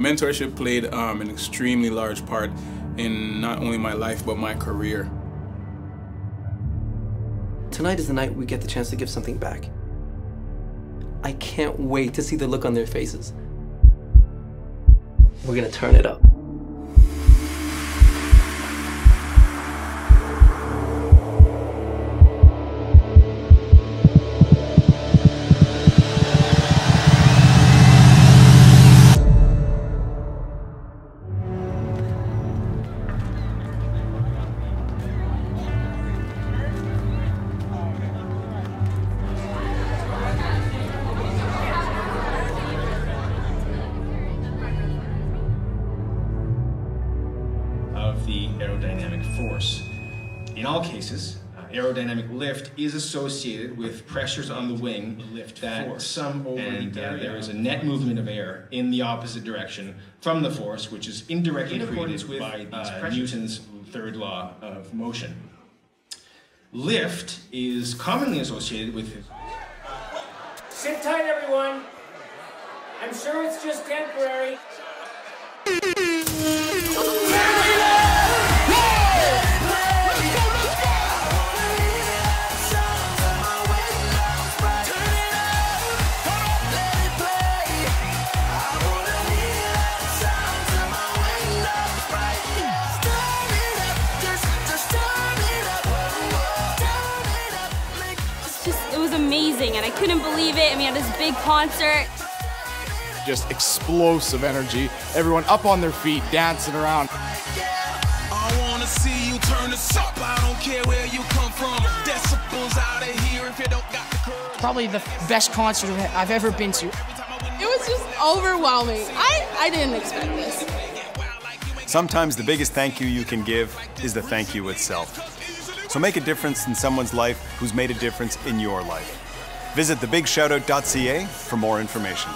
Mentorship played um, an extremely large part in not only my life but my career. Tonight is the night we get the chance to give something back. I can't wait to see the look on their faces. We're gonna turn it up. Of the aerodynamic force. In all cases, uh, aerodynamic lift is associated with pressures on the wing lift that force some over and the uh, there is a net movement of air in the opposite direction from the force, which is indirectly In created with by uh. Newton's third law of motion. Lift is commonly associated with Sit tight, everyone. I'm sure it's just temporary. Amazing, and I couldn't believe it. I mean, at this big concert. Just explosive energy. Everyone up on their feet, dancing around. I wanna see you turn this up. I don't care where you come from. Decibels out of here if you don't got the courage. Probably the best concert I've ever been to. It was just overwhelming. I, I didn't expect this. Sometimes the biggest thank you you can give is the thank you itself. So make a difference in someone's life who's made a difference in your life. Visit thebigshoutout.ca for more information.